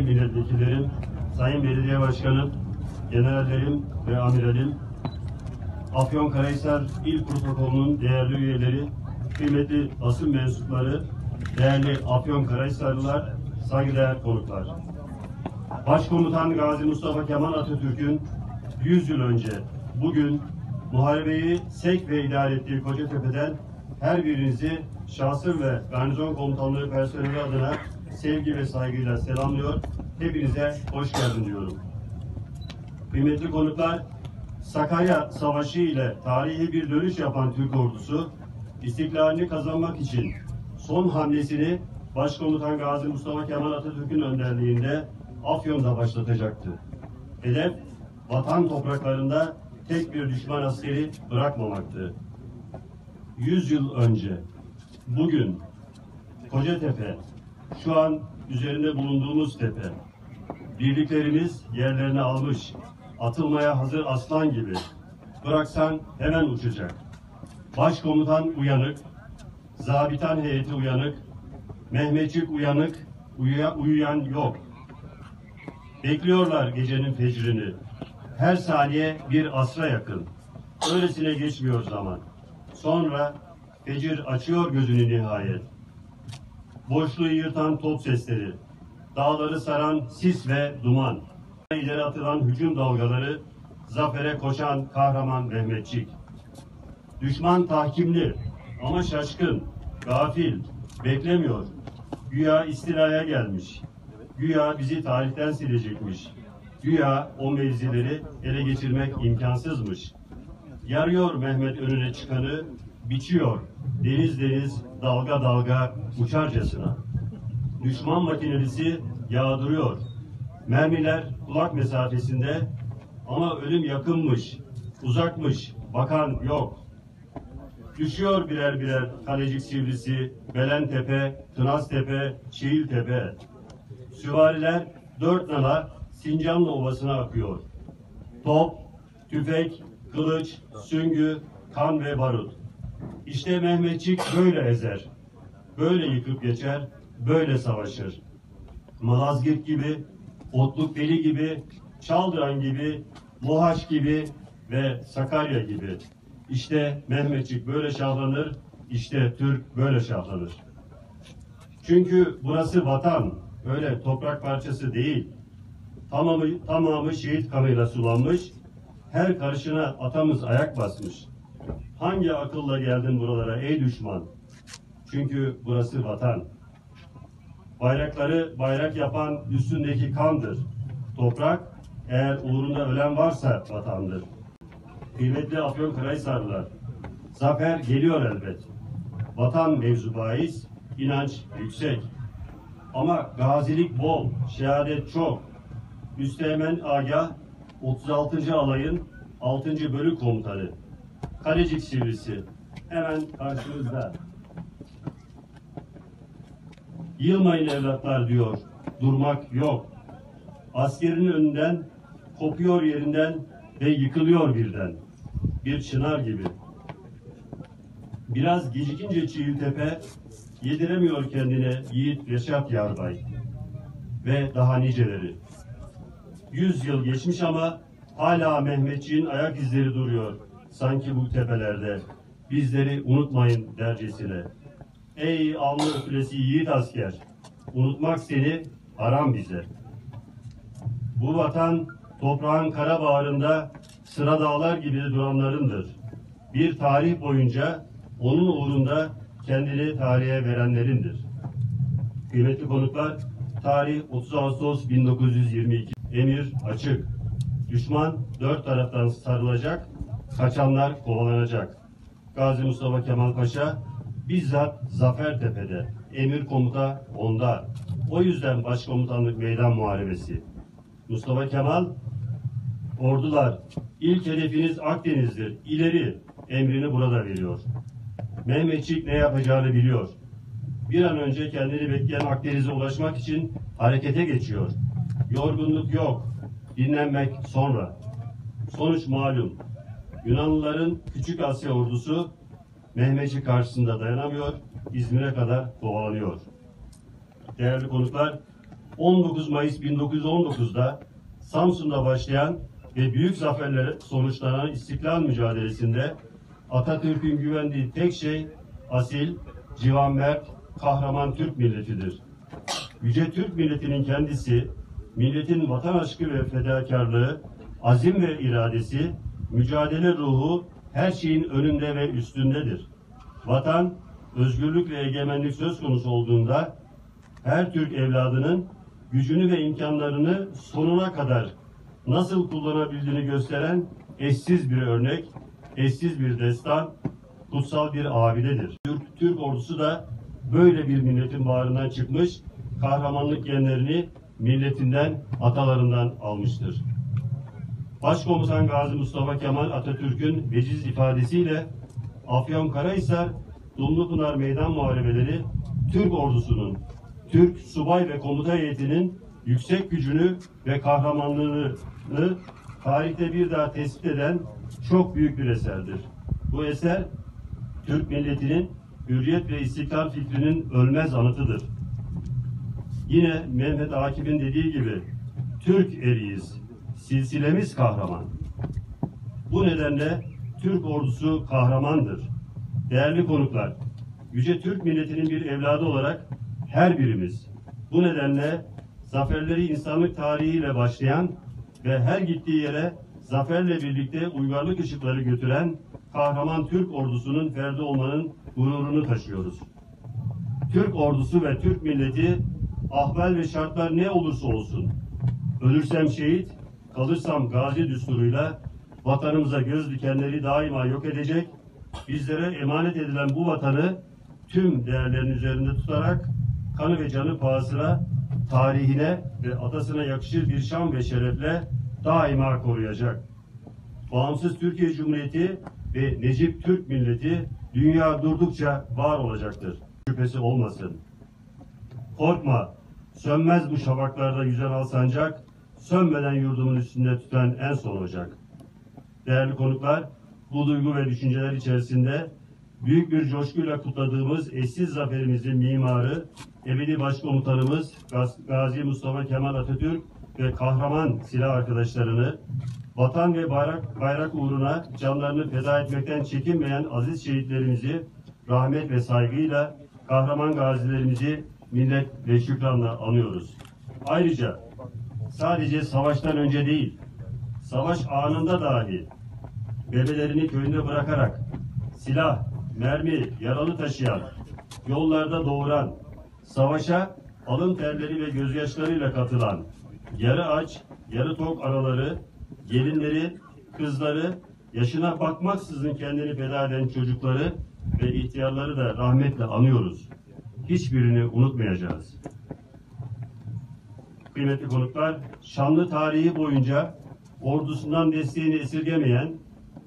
değerli milletvekillerim, sayın belediye başkanım, generallerim ve amiralim, Afyonkarahisar İl Protokolu'nun değerli üyeleri, kıymetli basın mensupları, değerli Afyonkarahisarlılar, saygıdeğer konuklar. Başkomutan Gazi Mustafa Kemal Atatürk'ün 100 yıl önce bugün muharebeyi sevk ve idare ettiği Kocatepe'den her birinizi şahsım ve garnizon komutanlığı personeli adına sevgi ve saygıyla selamlıyor. Hepinize hoş geldin diyorum. Kıymetli konuklar, Sakarya Savaşı ile tarihi bir dönüş yapan Türk ordusu, istiklalini kazanmak için son hamlesini Başkomutan Gazi Mustafa Kemal Atatürk'ün önderliğinde Afyon'da başlatacaktı. Hedef, vatan topraklarında tek bir düşman askeri bırakmamaktı. 100 yıl önce, bugün Kocatepe, şu an üzerinde bulunduğumuz tepe, birliklerimiz yerlerini almış, atılmaya hazır aslan gibi. Bıraksan hemen uçacak. Başkomutan uyanık, zabitan heyeti uyanık, Mehmetçik uyanık, uyuya, uyuyan yok. Bekliyorlar gecenin fecrini. Her saniye bir asra yakın. Öylesine geçmiyor zaman. Sonra fecir açıyor gözünü nihayet. Boşluğu yırtan top sesleri, dağları saran sis ve duman, ileri atılan hücum dalgaları, zafere koşan kahraman Mehmetçik. Düşman tahkimli ama şaşkın, gafil, beklemiyor. Güya istilaya gelmiş. Güya bizi tarihten silecekmiş. Güya o mevzileri ele geçirmek imkansızmış. Yarıyor Mehmet önüne çıkanı, biçiyor. Deniz deniz, dalga dalga uçarcasına. Düşman makinelisi yağdırıyor. Mermiler kulak mesafesinde ama ölüm yakınmış, uzakmış, bakan yok. Düşüyor birer birer Kalecik Sivrisi, Belentepe, Tınaztepe, Çiğiltepe. Süvariler dört nala Sincanlı Ovası'na akıyor. Top, tüfek, kılıç, süngü, kan ve barut. İşte Mehmetçik böyle ezer. Böyle yıkıp geçer, böyle savaşır. Malazgirt gibi, Otlukbeli gibi, Çaldıran gibi, Mohaç gibi ve Sakarya gibi. İşte Mehmetçik böyle şahlanır, işte Türk böyle şahlanır. Çünkü burası vatan, öyle toprak parçası değil. Tamamı, tamamı şehit kanıyla sulanmış, her karışına atamız ayak basmış. Hangi akılla geldin buralara ey düşman? Çünkü burası vatan. Bayrakları bayrak yapan üstündeki kandır. Toprak eğer uğrunda ölen varsa vatandır. Kıymetli Afyonkarahisarlılar, zafer geliyor elbet. Vatan mevzu bahis, inanç yüksek. Ama gazilik bol, şehadet çok. Üsteğmen Agah, 36. alayın 6. bölük komutanı. Kalecik Sivrisi, hemen karşınızda. Yılmayın evlatlar diyor, durmak yok. Askerin önünden, kopuyor yerinden ve yıkılıyor birden. Bir çınar gibi. Biraz gecikince Çiğiltepe yediremiyor kendine Yiğit Reşat Yarbay. Ve daha niceleri. Yüz yıl geçmiş ama hala Mehmetçiğin ayak izleri duruyor. Sanki bu tepelerde. Bizleri unutmayın dercesine. Ey alnı öpülesi yiğit asker. Unutmak seni haram bize. Bu vatan toprağın kara bağrında sıra dağlar gibi duranlarındır. Bir tarih boyunca onun uğrunda kendini tarihe verenlerindir. Kıymetli konuklar, tarih 30 Ağustos 1922. Emir açık. Düşman dört taraftan sarılacak, kaçanlar kovalanacak. Gazi Mustafa Kemal Paşa bizzat Zafer Tepe'de, emir komuta onda. O yüzden başkomutanlık meydan muharebesi. Mustafa Kemal, ordular, ilk hedefiniz Akdeniz'dir, ileri emrini burada veriyor. Mehmetçik ne yapacağını biliyor. Bir an önce kendini bekleyen Akdeniz'e ulaşmak için harekete geçiyor. Yorgunluk yok, dinlenmek sonra. Sonuç malum. Yunanlıların Küçük Asya ordusu Mehmetçik karşısında dayanamıyor, İzmir'e kadar kovalanıyor. Değerli konuklar, 19 Mayıs 1919'da Samsun'da başlayan ve büyük zaferlere sonuçlanan istiklal mücadelesinde Atatürk'ün güvendiği tek şey asil, civanmert, kahraman Türk milletidir. Yüce Türk milletinin kendisi, milletin vatan aşkı ve fedakarlığı, azim ve iradesi, mücadele ruhu her şeyin önünde ve üstündedir. Vatan, özgürlük ve egemenlik söz konusu olduğunda her Türk evladının gücünü ve imkanlarını sonuna kadar nasıl kullanabildiğini gösteren eşsiz bir örnek, eşsiz bir destan, kutsal bir abidedir. Türk, Türk ordusu da böyle bir milletin bağrından çıkmış, kahramanlık genlerini milletinden, atalarından almıştır. Başkomutan Gazi Mustafa Kemal Atatürk'ün veciz ifadesiyle Afyonkarahisar, Dumlupınar Meydan Muharebeleri Türk ordusunun, Türk subay ve komuta heyetinin yüksek gücünü ve kahramanlığını tarihte bir daha tespit eden çok büyük bir eserdir. Bu eser Türk milletinin hürriyet ve istiklal fikrinin ölmez anıtıdır. Yine Mehmet Akif'in dediği gibi Türk eriyiz, silsilemiz kahraman. Bu nedenle Türk ordusu kahramandır. Değerli konuklar, Yüce Türk milletinin bir evladı olarak her birimiz bu nedenle zaferleri insanlık tarihiyle başlayan ve her gittiği yere zaferle birlikte uygarlık ışıkları götüren kahraman Türk ordusunun ferdi olmanın gururunu taşıyoruz. Türk ordusu ve Türk milleti ahval ve şartlar ne olursa olsun ölürsem şehit, kalırsam gazi düsturuyla vatanımıza göz dikenleri daima yok edecek, bizlere emanet edilen bu vatanı tüm değerlerin üzerinde tutarak kanı ve canı pahasına tarihine ve atasına yakışır bir şan ve şerefle daima koruyacak. Bağımsız Türkiye Cumhuriyeti ve Necip Türk milleti dünya durdukça var olacaktır. Şüphesi olmasın. Korkma, sönmez bu şafaklarda yüzen al sancak, sönmeden yurdumun üstünde tutan en son ocak. Değerli konuklar, bu duygu ve düşünceler içerisinde büyük bir coşkuyla kutladığımız eşsiz zaferimizin mimarı, ebedi başkomutanımız Gazi Mustafa Kemal Atatürk ve kahraman silah arkadaşlarını, vatan ve bayrak, bayrak uğruna canlarını feda etmekten çekinmeyen aziz şehitlerimizi rahmet ve saygıyla kahraman gazilerimizi minnet ve şükranla anıyoruz. Ayrıca sadece savaştan önce değil, savaş anında dahi bebelerini köyünde bırakarak silah, mermi, yaralı taşıyan, yollarda doğuran, savaşa alın terleri ve gözyaşlarıyla katılan, yarı aç, yarı tok araları, gelinleri, kızları, yaşına bakmaksızın kendini feda eden çocukları ve ihtiyarları da rahmetle anıyoruz. Hiçbirini unutmayacağız. Kıymetli konuklar, şanlı tarihi boyunca ordusundan desteğini esirgemeyen,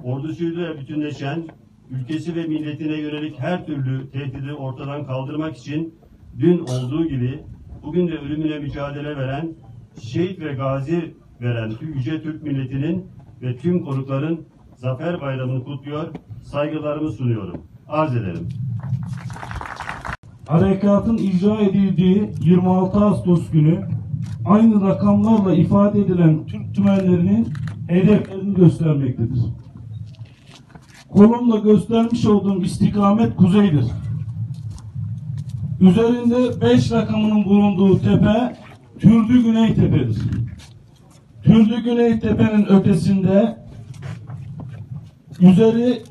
ordusuyla bütünleşen, ülkesi ve milletine yönelik her türlü tehdidi ortadan kaldırmak için dün olduğu gibi bugün de ölümüne mücadele veren, şehit ve gazi veren Yüce Türk milletinin ve tüm konukların Zafer Bayramı'nı kutluyor, saygılarımı sunuyorum. Arz ederim. Harekatın icra edildiği 26 Ağustos günü aynı rakamlarla ifade edilen Türk tümenlerinin hedeflerini göstermektedir. Kolumla göstermiş olduğum istikamet kuzeydir. Üzerinde 5 rakamının bulunduğu tepe Türlü Güney Tepe'dir. Türlü Güney Tepe'nin ötesinde üzeri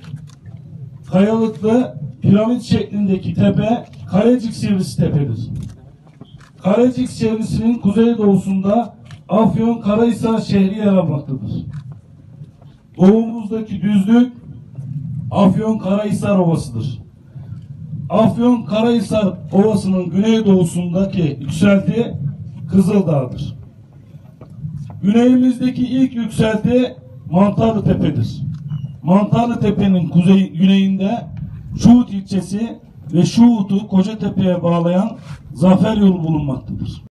kayalıklı piramit şeklindeki tepe Kalecik Sivrisi Tepe'dir. Kalecik Sivrisi'nin kuzeydoğusunda Afyon Karahisar şehri yer almaktadır. Doğumuzdaki düzlük Afyon Karahisar Ovası'dır. Afyon Karahisar Ovası'nın güneydoğusundaki yükselti Kızıldağ'dır. Güneyimizdeki ilk yükselti Mantarlı Tepe'dir. Mantarlı Tepe'nin kuzey güneyinde Şuhut ilçesi ve Şuhut'u Kocatepe'ye bağlayan zafer yolu bulunmaktadır.